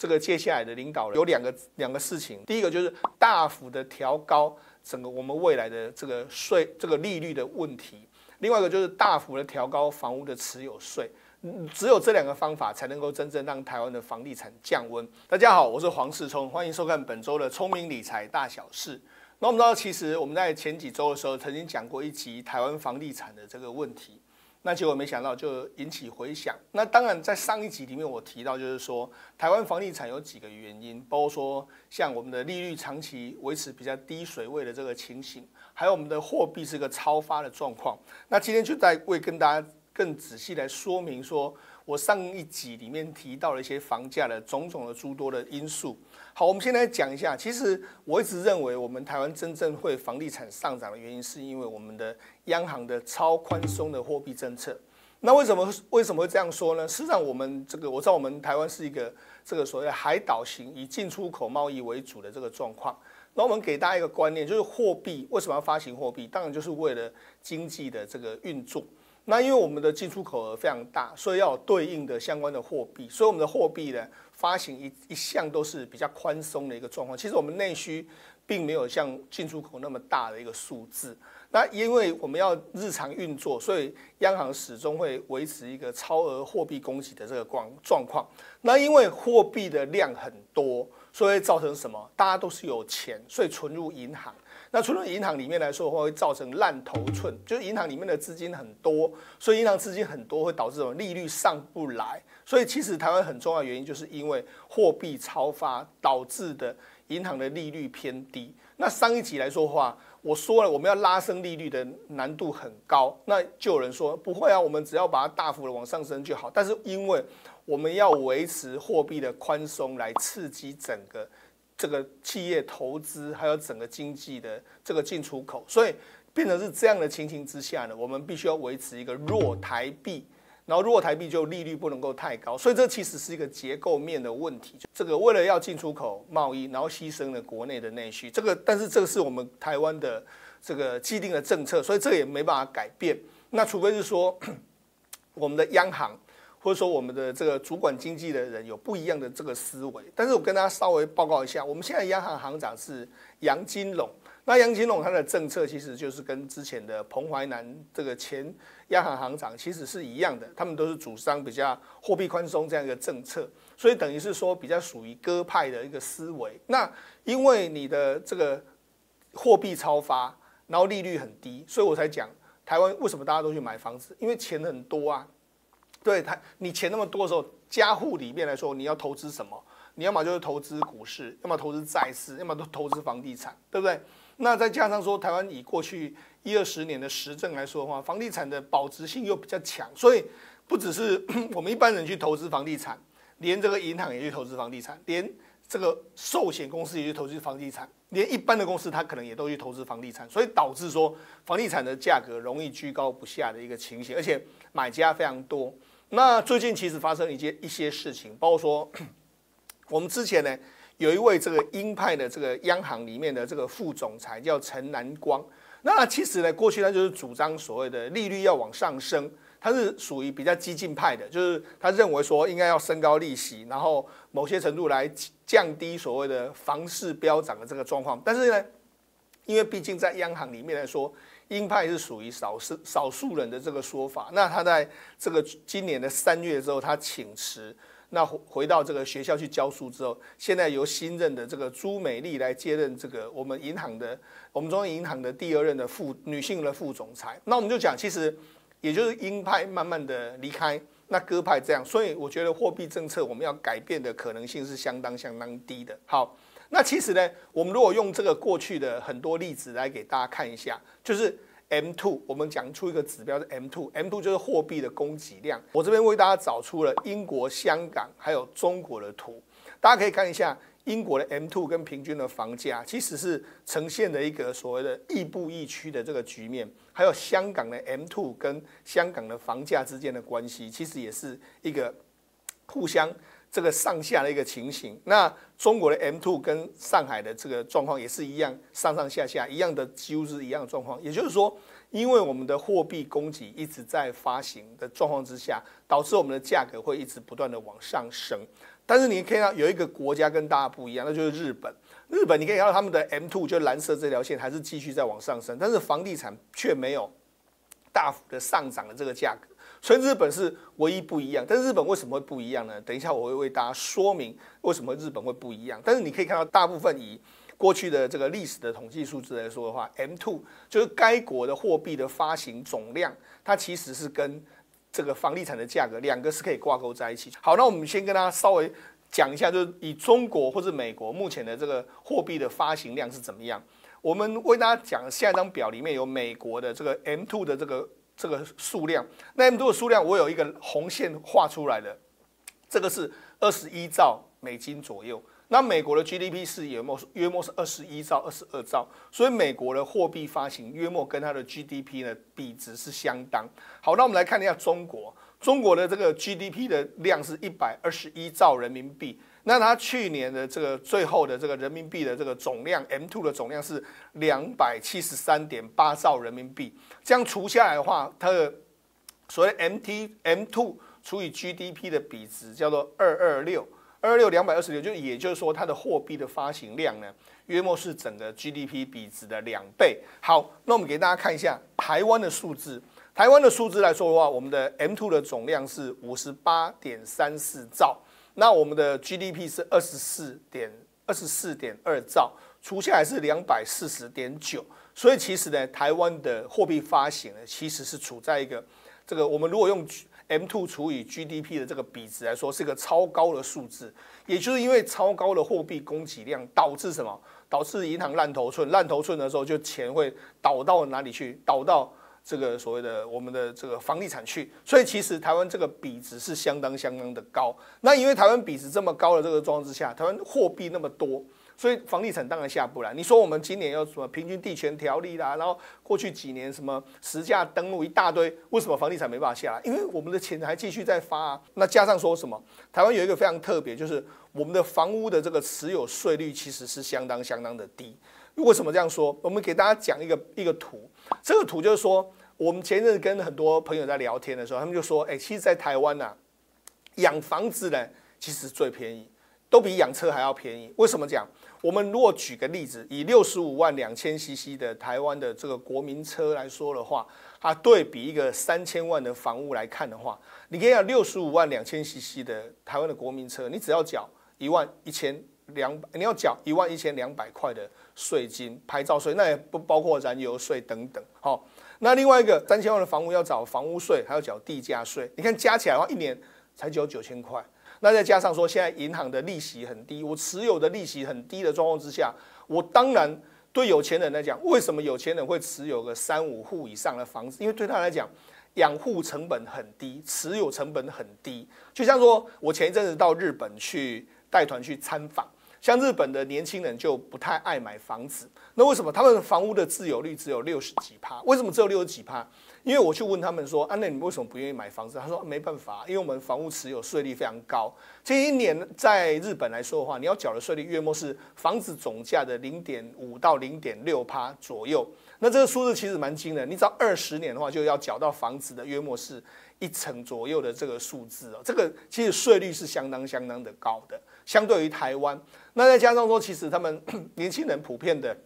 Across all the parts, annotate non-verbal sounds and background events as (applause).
这个接下来的领导人有两个两个事情，第一个就是大幅的调高整个我们未来的这个税这个利率的问题，另外一个就是大幅的调高房屋的持有税。只有这两个方法才能够真正让台湾的房地产降温。大家好，我是黄世聪，欢迎收看本周的聪明理财大小事。那我们知道，其实我们在前几周的时候曾经讲过一集台湾房地产的这个问题，那结果没想到就引起回响。那当然，在上一集里面我提到，就是说台湾房地产有几个原因，包括说像我们的利率长期维持比较低水位的这个情形，还有我们的货币是个超发的状况。那今天就在为跟大家。更仔细来说明，说我上一集里面提到了一些房价的种种的诸多的因素。好，我们先来讲一下。其实我一直认为，我们台湾真正会房地产上涨的原因，是因为我们的央行的超宽松的货币政策。那为什么为什么会这样说呢？实际上，我们这个我知道，我们台湾是一个这个所谓海岛型，以进出口贸易为主的这个状况。那我们给大家一个观念，就是货币为什么要发行货币？当然就是为了经济的这个运作。那因为我们的进出口额非常大，所以要有对应的相关的货币，所以我们的货币呢发行一一向都是比较宽松的一个状况。其实我们内需并没有像进出口那么大的一个数字。那因为我们要日常运作，所以央行始终会维持一个超额货币供给的这个状状况。那因为货币的量很多，所以造成什么？大家都是有钱，所以存入银行。那除了银行里面来说的话，会造成烂头寸，就是银行里面的资金很多，所以银行资金很多会导致什么利率上不来。所以其实台湾很重要的原因，就是因为货币超发导致的银行的利率偏低。那上一集来说的话，我说了我们要拉升利率的难度很高，那就有人说不会啊，我们只要把它大幅的往上升就好。但是因为我们要维持货币的宽松来刺激整个。这个企业投资还有整个经济的这个进出口，所以变成是这样的情形之下呢，我们必须要维持一个弱台币，然后弱台币就利率不能够太高，所以这其实是一个结构面的问题。这个为了要进出口贸易，然后牺牲了国内的内需，这个但是这个是我们台湾的这个既定的政策，所以这个也没办法改变。那除非是说 (clears throat) 我们的央行。或者说我们的这个主管经济的人有不一样的这个思维，但是我跟大家稍微报告一下，我们现在央行行长是杨金龙，那杨金龙他的政策其实就是跟之前的彭淮南这个前央行行长其实是一样的，他们都是主张比较货币宽松这样一个政策，所以等于是说比较属于鸽派的一个思维。那因为你的这个货币超发，然后利率很低，所以我才讲台湾为什么大家都去买房子，因为钱很多啊。对他，你钱那么多的时候，家户里面来说，你要投资什么？你要么就是投资股市，要么投资债市，要么都投资房地产，对不对？那再加上说，台湾以过去一二十年的实证来说的话，房地产的保值性又比较强，所以不只是 (clears throat) 我们一般人去投资房地产，连这个银行也去投资房地产，连这个寿险公司也去投资房地产，连一般的公司它可能也都去投资房地产，所以导致说房地产的价格容易居高不下的一个情形，而且买家非常多。那最近其实发生一件一些事情，包括说，(clears throat) 我们之前呢有一位这个鹰派的这个央行里面的这个副总裁叫陈南光，那其实呢过去他就是主张所谓的利率要往上升，他是属于比较激进派的，就是他认为说应该要升高利息，然后某些程度来降低所谓的房市飙涨的这个状况，但是呢，因为毕竟在央行里面来说。鹰派是属于少数少数人的这个说法，那他在这个今年的三月之后，他请辞，那回到这个学校去教书之后，现在由新任的这个朱美丽来接任这个我们银行的我们中央银行的第二任的副女性的副总裁，那我们就讲，其实也就是鹰派慢慢的离开，那鸽派这样，所以我觉得货币政策我们要改变的可能性是相当相当低的。好。那其实呢，我们如果用这个过去的很多例子来给大家看一下，就是 M two，我们讲出一个指标是 M two，M two 就是货币的供给量。我这边为大家找出了英国、香港还有中国的图，大家可以看一下英国的 M two 跟平均的房价其实是呈现的一个所谓的亦步亦趋的这个局面，还有香港的 M two 跟香港的房价之间的关系，其实也是一个互相。这个上下的一个情形，那中国的 M two 跟上海的这个状况也是一样，上上下下一样的，几乎是一样的状况。也就是说，因为我们的货币供给一直在发行的状况之下，导致我们的价格会一直不断的往上升。但是你可以看到有一个国家跟大家不一样，那就是日本。日本你可以看到他们的 M two 就蓝色这条线还是继续在往上升，但是房地产却没有大幅的上涨的这个价格。所以日本是唯一不一样。但日本为什么会不一样呢？等一下我会为大家说明为什么日本会不一样。但是你可以看到，大部分以过去的这个历史的统计数字来说的话，M two 就是该国的货币的发行总量，它其实是跟这个房地产的价格两个是可以挂钩在一起。好，那我们先跟大家稍微讲一下，就是以中国或者美国目前的这个货币的发行量是怎么样。我们为大家讲下一张表里面有美国的这个 M two 的这个这个数量，那 M two 的数量我有一个红线画出来的，这个是二十一兆美金左右。那美国的 GDP 是约莫约莫是二十一兆、二十二兆，所以美国的货币发行约莫跟它的 GDP 呢比值是相当。好，那我们来看一下中国，中国的这个 GDP 的量是一百二十一兆人民币。那它去年的这个最后的这个人民币的这个总量 M2 的总量是两百七十三点八兆人民币。这样除下来的话，它的所谓 MT M2 除以 GDP 的比值叫做二二六。二六两百二十六，就也就是说，它的货币的发行量呢，约莫是整个 GDP 比值的两倍。好，那我们给大家看一下台湾的数字。台湾的数字来说的话，我们的 M2 的总量是五十八点三四兆，那我们的 GDP 是二十四点二十四点二兆，除下来是两百四十点九。所以其实呢，台湾的货币发行呢，其实是处在一个这个我们如果用。M two 除以 GDP 的这个比值来说，是一个超高的数字。也就是因为超高的货币供给量，导致什么？导致银行烂头寸，烂头寸的时候，就钱会倒到哪里去？倒到这个所谓的我们的这个房地产去。所以其实台湾这个比值是相当相当的高。那因为台湾比值这么高的这个状况之下，台湾货币那么多。所以房地产当然下不来。你说我们今年有什么平均地权条例啦，然后过去几年什么实价登录一大堆，为什么房地产没办法下来？因为我们的钱还继续在发啊。那加上说什么？台湾有一个非常特别，就是我们的房屋的这个持有税率其实是相当相当的低。为什么这样说？我们给大家讲一个一个图。这个图就是说，我们前一阵跟很多朋友在聊天的时候，他们就说，哎，其实，在台湾呐，养房子呢，其实最便宜，都比养车还要便宜。为什么讲？我们如果举个例子，以六十五万两千 CC 的台湾的这个国民车来说的话，它对比一个三千万的房屋来看的话，你可以讲六十五万两千 CC 的台湾的国民车，你只要缴一万一千两，你要缴一万一千两百块的税金、牌照税，那也不包括燃油税等等。好，那另外一个三千万的房屋要缴房屋税，还要缴地价税，你看加起来的话，一年才缴九千块。那再加上说，现在银行的利息很低，我持有的利息很低的状况之下，我当然对有钱人来讲，为什么有钱人会持有个三五户以上的房子？因为对他来讲，养护成本很低，持有成本很低。就像说我前一阵子到日本去带团去参访，像日本的年轻人就不太爱买房子，那为什么他们房屋的自有率只有六十几趴？为什么只有六十几趴？因为我去问他们说，啊，那你为什么不愿意买房子？他说没办法，因为我们房屋持有税率非常高。这一年在日本来说的话，你要缴的税率约莫是房子总价的零点五到零点六趴左右。那这个数字其实蛮惊人，你只要二十年的话，就要缴到房子的约莫是一成左右的这个数字哦。这个其实税率是相当相当的高的，相对于台湾。那再加上说，其实他们 (coughs) 年轻人普遍的。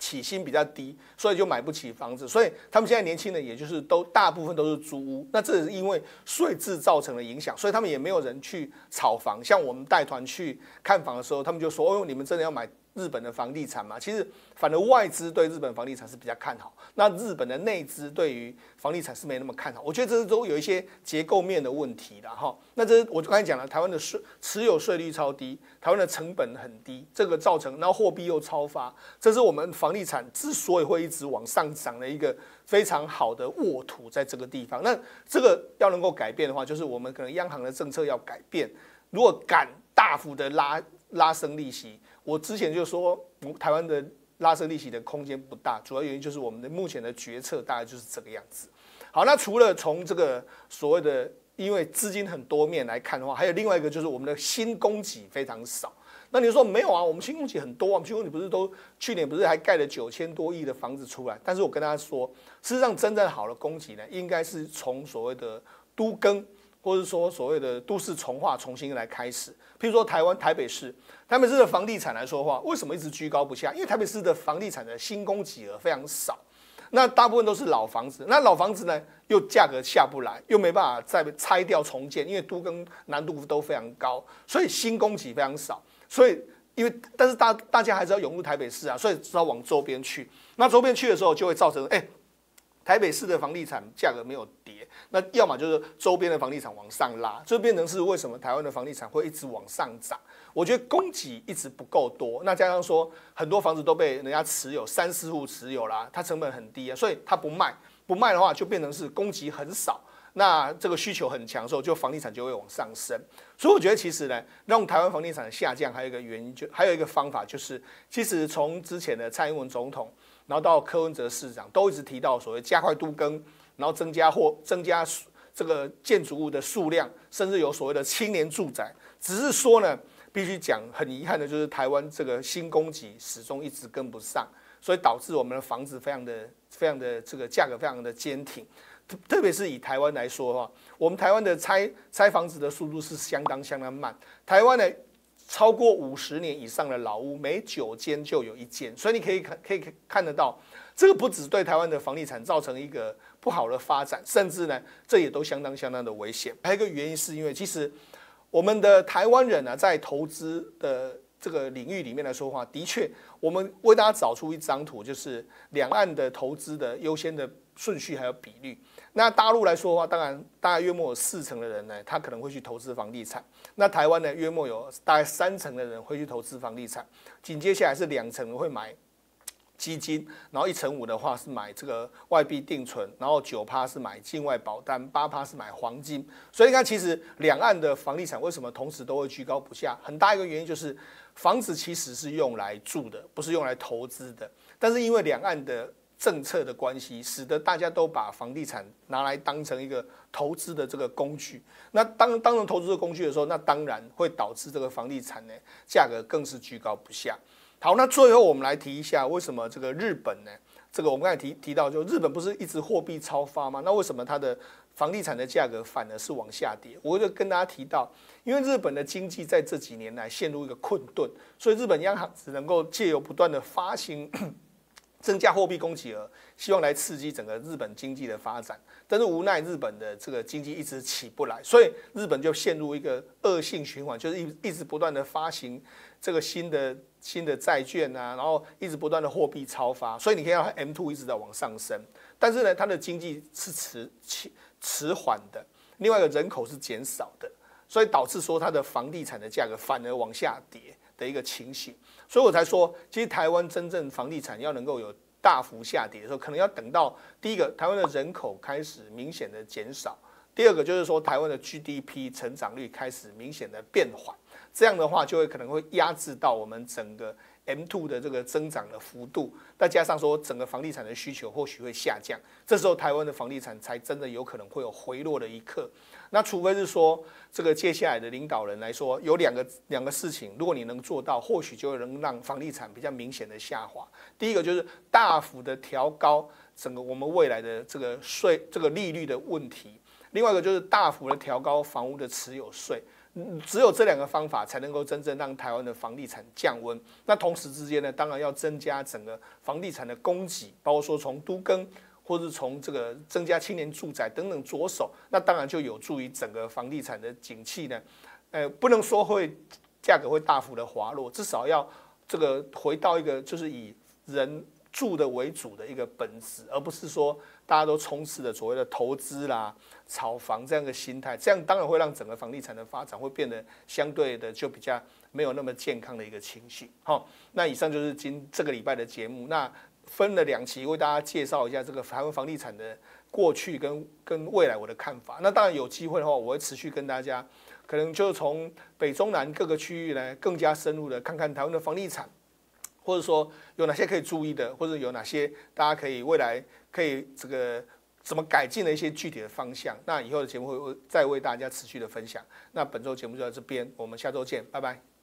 起薪比较低，所以就买不起房子，所以他们现在年轻人也就是都大部分都是租屋，那这是因为税制造成的影响，所以他们也没有人去炒房。像我们带团去看房的时候，他们就说：“哦，你们真的要买？”日本的房地产嘛，其实反而外资对日本房地产是比较看好，那日本的内资对于房地产是没那么看好。我觉得这是都有一些结构面的问题的哈。那这我刚才讲了，台湾的税持有税率超低，台湾的成本很低，这个造成然后货币又超发，这是我们房地产之所以会一直往上涨的一个非常好的沃土在这个地方。那这个要能够改变的话，就是我们可能央行的政策要改变，如果敢大幅的拉拉升利息。我之前就说，台湾的拉升利息的空间不大，主要原因就是我们的目前的决策大概就是这个样子。好，那除了从这个所谓的因为资金很多面来看的话，还有另外一个就是我们的新供给非常少。那你说没有啊？我们新供给很多啊，我们新供给不是都去年不是还盖了九千多亿的房子出来？但是我跟大家说，事实上真正好的供给呢，应该是从所谓的都更或者说所谓的都市重化重新来开始。譬如说台湾台北市，台北市的房地产来说的话，为什么一直居高不下？因为台北市的房地产的新供给额非常少，那大部分都是老房子，那老房子呢又价格下不来，又没办法再拆掉重建，因为都跟难度都非常高，所以新供给非常少。所以因为但是大大家还是要涌入台北市啊，所以只好往周边去。那周边去的时候，就会造成哎。台北市的房地产价格没有跌，那要么就是周边的房地产往上拉，就变成是为什么台湾的房地产会一直往上涨？我觉得供给一直不够多，那加上说很多房子都被人家持有，三四户持有啦，它成本很低啊，所以它不卖，不卖的话就变成是供给很少，那这个需求很强的时候，就房地产就会往上升。所以我觉得其实呢，让台湾房地产下降还有一个原因，就还有一个方法就是，其实从之前的蔡英文总统。然后到柯文哲市长都一直提到所谓加快都更，然后增加或增加这个建筑物的数量，甚至有所谓的青年住宅。只是说呢，必须讲很遗憾的就是台湾这个新供给始终一直跟不上，所以导致我们的房子非常的非常的这个价格非常的坚挺。特别是以台湾来说的话，我们台湾的拆拆房子的速度是相当相当慢。台湾的？超过五十年以上的老屋，每九间就有一间，所以你可以看可以看得到，这个不只对台湾的房地产造成一个不好的发展，甚至呢，这也都相当相当的危险。还有一个原因是因为，其实我们的台湾人呢，在投资的这个领域里面来说的话，的确，我们为大家找出一张图，就是两岸的投资的优先的顺序还有比率。那大陆来说的话，当然大概约莫有四成的人呢，他可能会去投资房地产。那台湾呢，约莫有大概三成的人会去投资房地产。紧接下来是两成会买基金，然后一成五的话是买这个外币定存，然后九趴是买境外保单，八趴是买黄金。所以你看，其实两岸的房地产为什么同时都会居高不下？很大一个原因就是房子其实是用来住的，不是用来投资的。但是因为两岸的政策的关系，使得大家都把房地产拿来当成一个投资的这个工具。那当当成投资的工具的时候，那当然会导致这个房地产呢价格更是居高不下。好，那最后我们来提一下，为什么这个日本呢？这个我们刚才提提到，就日本不是一直货币超发吗？那为什么它的房地产的价格反而是往下跌？我就跟大家提到，因为日本的经济在这几年来陷入一个困顿，所以日本央行只能够借由不断的发行。增加货币供给额，希望来刺激整个日本经济的发展，但是无奈日本的这个经济一直起不来，所以日本就陷入一个恶性循环，就是一一直不断的发行这个新的新的债券啊，然后一直不断的货币超发，所以你可以看到 M two 一直在往上升，但是呢，它的经济是迟迟迟缓的，另外一个人口是减少的，所以导致说它的房地产的价格反而往下跌。的一个情形。所以我才说，其实台湾真正房地产要能够有大幅下跌的时候，可能要等到第一个台湾的人口开始明显的减少，第二个就是说台湾的 GDP 成长率开始明显的变缓，这样的话就会可能会压制到我们整个 M two 的这个增长的幅度，再加上说整个房地产的需求或许会下降，这时候台湾的房地产才真的有可能会有回落的一刻。那除非是说，这个接下来的领导人来说，有两个两个事情，如果你能做到，或许就能让房地产比较明显的下滑。第一个就是大幅的调高整个我们未来的这个税这个利率的问题，另外一个就是大幅的调高房屋的持有税。只有这两个方法才能够真正让台湾的房地产降温。那同时之间呢，当然要增加整个房地产的供给，包括说从都更。或是从这个增加青年住宅等等着手，那当然就有助于整个房地产的景气呢。呃，不能说会价格会大幅的滑落，至少要这个回到一个就是以人住的为主的一个本质，而不是说大家都充斥着所谓的投资啦、炒房这样的心态。这样当然会让整个房地产的发展会变得相对的就比较没有那么健康的一个情绪。好，那以上就是今这个礼拜的节目。那分了两期为大家介绍一下这个台湾房地产的过去跟跟未来我的看法。那当然有机会的话，我会持续跟大家，可能就从北中南各个区域呢更加深入的看看台湾的房地产，或者说有哪些可以注意的，或者有哪些大家可以未来可以这个怎么改进的一些具体的方向。那以后的节目会再为大家持续的分享。那本周节目就到这边，我们下周见，拜拜。